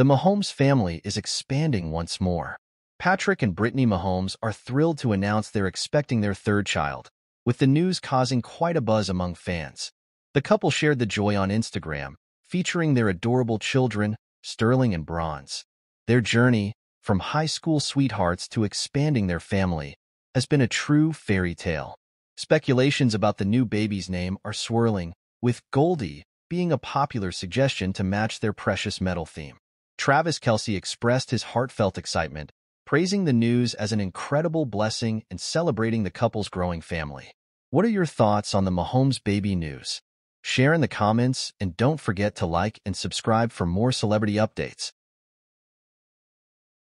The Mahomes family is expanding once more. Patrick and Brittany Mahomes are thrilled to announce they're expecting their third child, with the news causing quite a buzz among fans. The couple shared the joy on Instagram, featuring their adorable children, Sterling and Bronze. Their journey, from high school sweethearts to expanding their family, has been a true fairy tale. Speculations about the new baby's name are swirling, with Goldie being a popular suggestion to match their precious metal theme. Travis Kelce expressed his heartfelt excitement, praising the news as an incredible blessing and celebrating the couple's growing family. What are your thoughts on the Mahomes baby news? Share in the comments and don't forget to like and subscribe for more celebrity updates.